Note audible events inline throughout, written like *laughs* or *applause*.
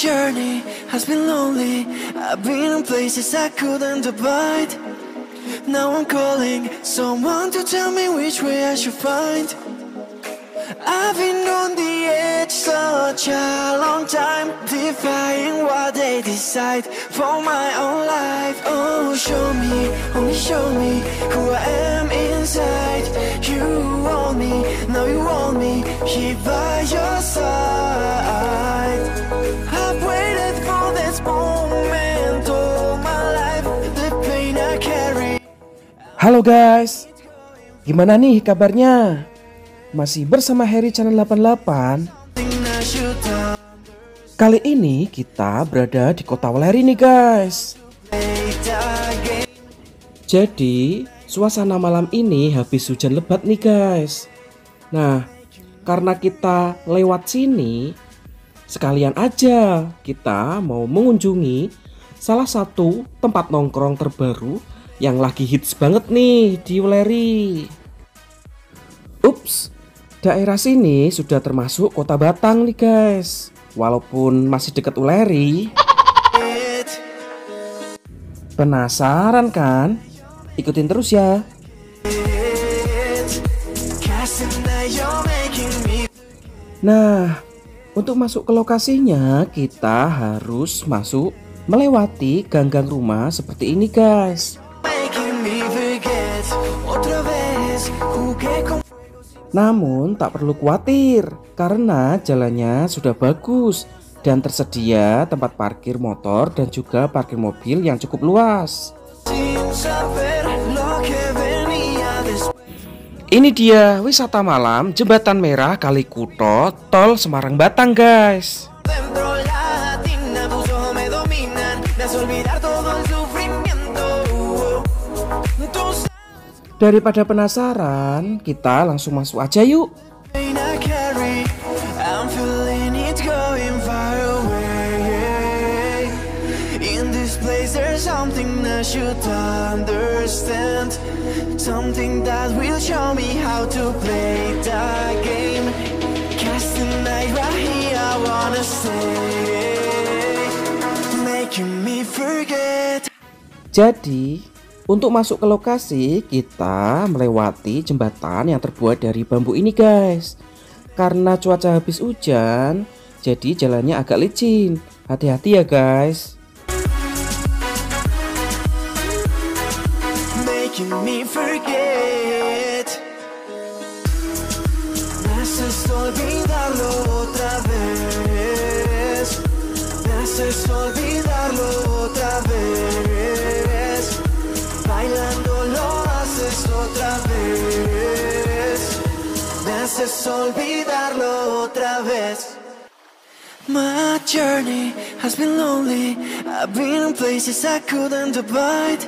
journey has been lonely. I've been in places I couldn't abide. Now I'm calling someone to tell me which way I should find. I've been on the edge such a long time, defying what they decide for my own life. Oh, show me, only show me who I am inside. You want me, now you want me, here by your side. Halo guys, gimana nih kabarnya? Masih bersama Harry Channel 88 Think I should talk Kali ini kita berada di kota Weleri nih guys. Jadi suasana malam ini habis hujan lebat nih guys Nah karena kita lewat sini Sekalian aja kita mau mengunjungi salah satu tempat nongkrong terbaru yang lagi hits banget nih di Weleri Ups, daerah sini sudah termasuk kota Batang nih guys Walaupun masih dekat Uleri. Penasaran kan? Ikutin terus ya Nah, untuk masuk ke lokasinya kita harus masuk melewati gang-gang rumah seperti ini guys Namun tak perlu khawatir karena jalannya sudah bagus dan tersedia tempat parkir motor dan juga parkir mobil yang cukup luas. Ini dia wisata malam Jembatan Merah Kalikuto Tol Semarang Batang guys. Daripada penasaran, kita langsung masuk aja yuk. pain I carry I'm feeling it going far away. In this place there's something I should understand. Something that will show me how to play the game. Cast the night right here I wanna stay making me forget. Jadi, untuk masuk ke lokasi, kita melewati jembatan yang terbuat dari bambu ini guys. Karena cuaca habis hujan, jadi jalannya agak licin. Hati-hati ya guys. me Haces olvidarlo otra vez. My journey has been lonely. I've been in places I couldn't abide.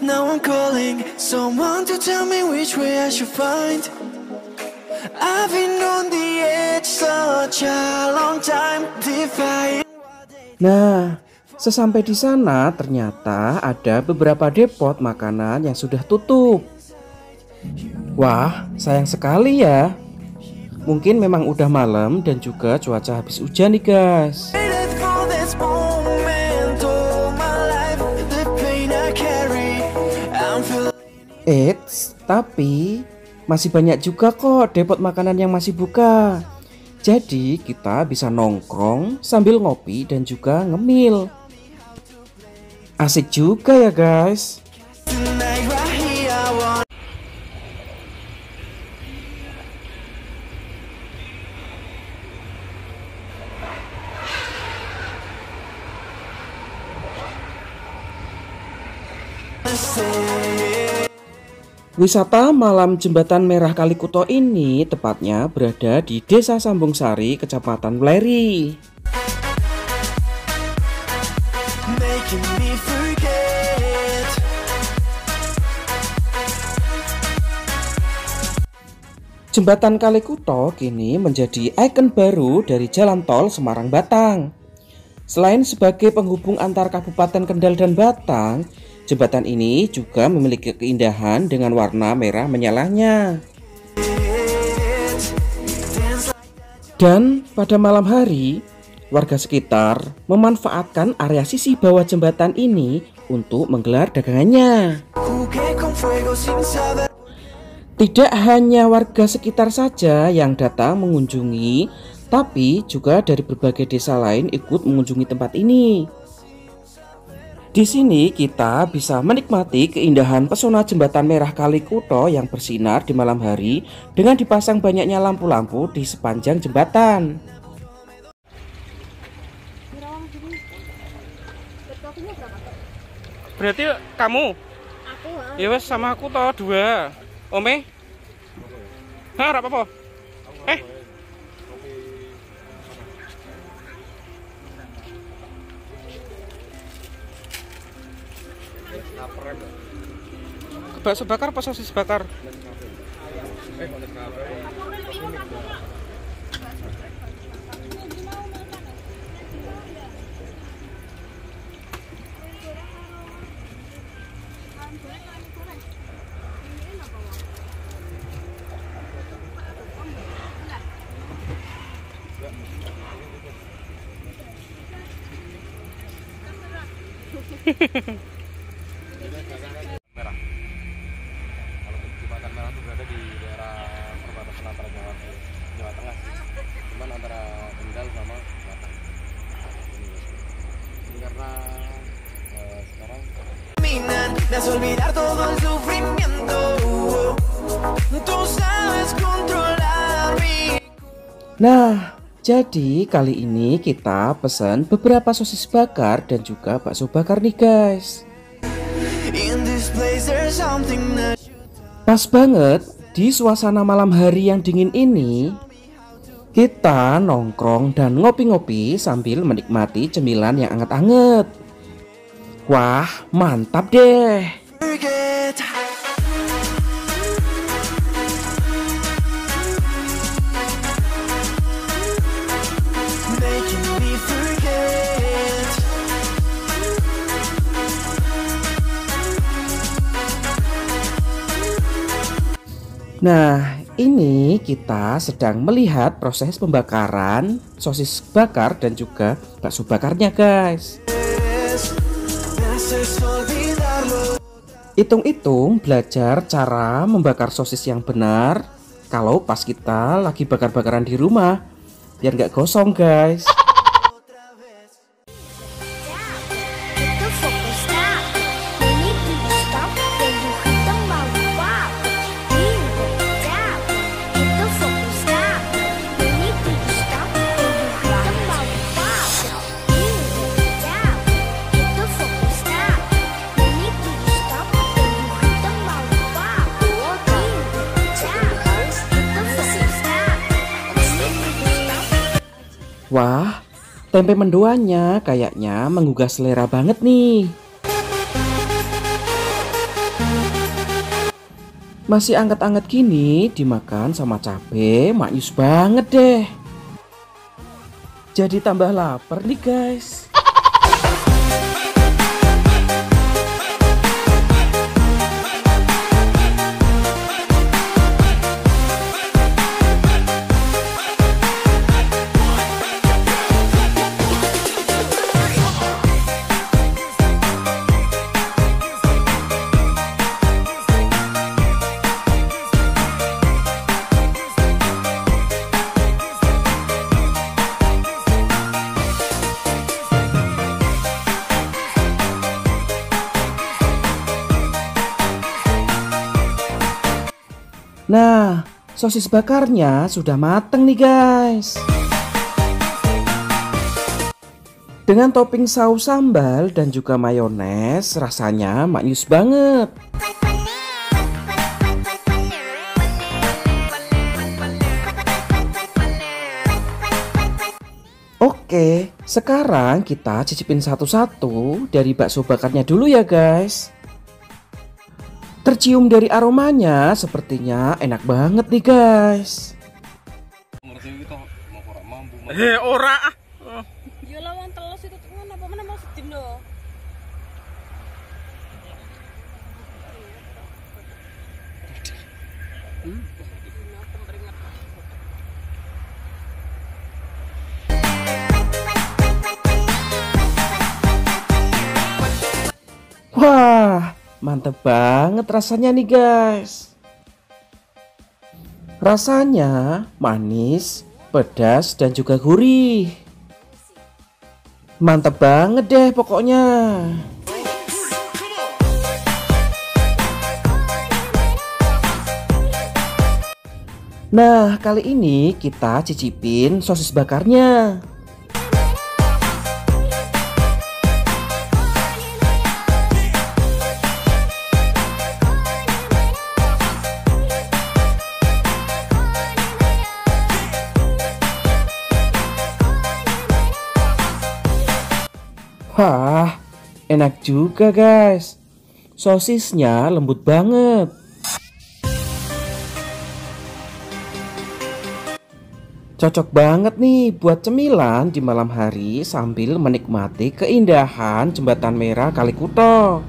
Now I'm calling someone to tell me which way I should find. I've been on the edge such a long time, defying. Nah, sesampai di sana ternyata ada beberapa depot makanan yang sudah tutup. Wah, sayang sekali ya. Mungkin memang udah malam dan juga cuaca habis hujan nih guys. Eits, tapi masih banyak juga kok depot makanan yang masih buka. Jadi kita bisa nongkrong sambil ngopi dan juga ngemil. Asik juga ya guys. Wisata malam Jembatan Merah Kalikuto ini tepatnya berada di Desa Sambung Sari, Kecamatan Weleri. forget. Jembatan Kalikuto kini menjadi ikon baru dari jalan tol Semarang Batang. Selain sebagai penghubung antar Kabupaten Kendal dan Batang, jembatan ini juga memiliki keindahan dengan warna merah menyalanya. Dan pada malam hari, warga sekitar memanfaatkan area sisi bawah jembatan ini untuk menggelar dagangannya. Tidak hanya warga sekitar saja yang datang mengunjungi, tapi juga dari berbagai desa lain ikut mengunjungi tempat ini. Di sini kita bisa menikmati keindahan pesona jembatan merah Kali Kuto yang bersinar di malam hari dengan dipasang banyaknya lampu-lampu di sepanjang jembatan. Berarti kamu? Aku. Ya wes sama aku toh dua. Ome? Hah, apa-apa? Eh, bakso bakar apa sosis bakar? merah. *laughs* Kalau jembatan merah itu berada di daerah perbatasan antara Jawa Jawa Tengah, cuman antara Kendal sama Batam. Ini, guys. Ini karena eh, sekarang Me hace olvidar todo el sufrimiento. Tú sabes controlar mi Nah, jadi kali ini kita pesan beberapa sosis bakar dan juga bakso bakar nih guys. Pas banget di suasana malam hari yang dingin ini Kita nongkrong dan ngopi-ngopi sambil menikmati cemilan yang anget-anget Wah mantap deh. Nah ini kita sedang melihat proses pembakaran sosis bakar dan juga bakso bakarnya guys Hitung-hitung belajar cara membakar sosis yang benar Kalau pas kita lagi bakar-bakaran di rumah. Biar nggak gosong guys tempe mendoannya kayaknya menggugah selera banget nih. Masih anget-anget gini dimakan sama cabe, maknyus banget deh. Jadi tambah lapar nih guys. Nah, sosis bakarnya sudah mateng nih guys. Dengan topping saus sambal dan juga mayones, rasanya maknyus banget. Oke, sekarang kita cicipin satu-satu dari bakso bakarnya dulu ya guys. Tercium dari aromanya sepertinya enak banget nih guys. mampu. eh ora ah. Mantep banget rasanya nih guys. Rasanya manis, pedas, dan juga gurih. Mantep banget deh pokoknya. Nah, kali ini kita cicipin sosis bakarnya. Enak juga guys. Sosisnya lembut banget. Cocok banget nih buat cemilan di malam hari sambil menikmati keindahan jembatan merah Kalikuto.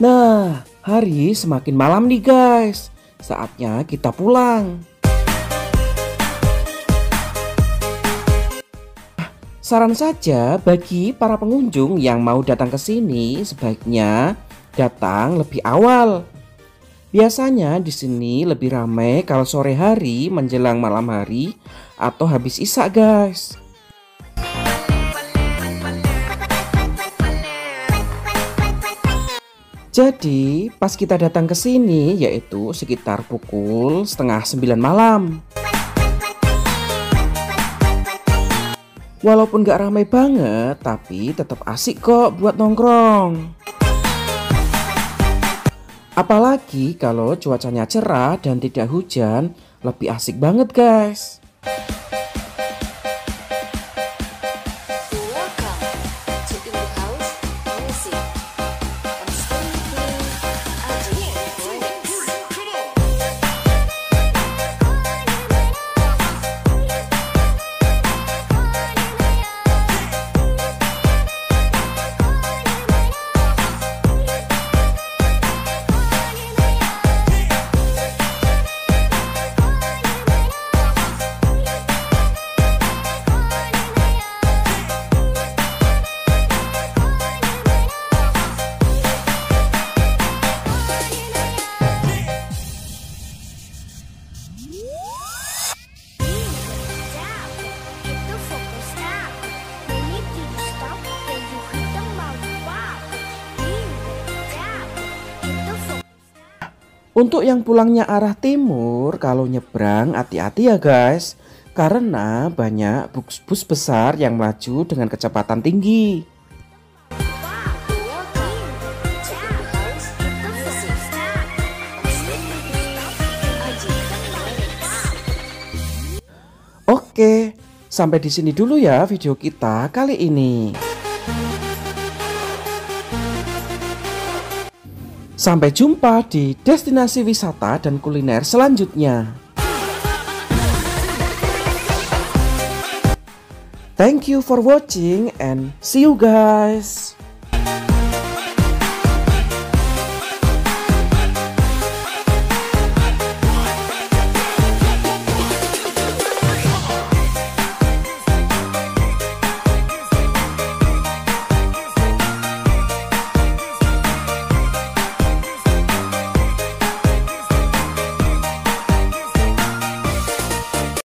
Nah, hari semakin malam nih guys. Saatnya kita pulang. Saran saja bagi para pengunjung yang mau datang ke sini sebaiknya datang lebih awal. Biasanya di sini lebih ramai kalau sore hari menjelang malam hari atau habis isak guys. Jadi pas kita datang ke sini yaitu sekitar pukul setengah sembilan malam. Walaupun gak ramai banget, tapi tetap asik kok buat nongkrong. Apalagi kalau cuacanya cerah dan tidak hujan, lebih asik banget guys. Untuk yang pulangnya arah timur, kalau nyebrang hati-hati ya guys. Karena banyak bus-bus besar yang melaju dengan kecepatan tinggi. Oke, sampai di sini dulu ya video kita kali ini. Sampai jumpa di destinasi wisata dan kuliner selanjutnya. Thank you for watching and see you guys.